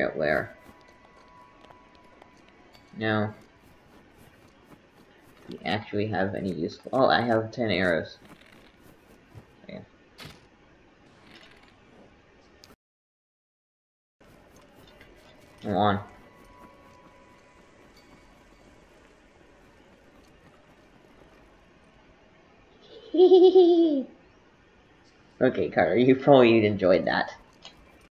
out where. No. Do we actually have any useful? Oh, I have 10 arrows. Yeah. Come on. okay, Carter, you probably enjoyed that.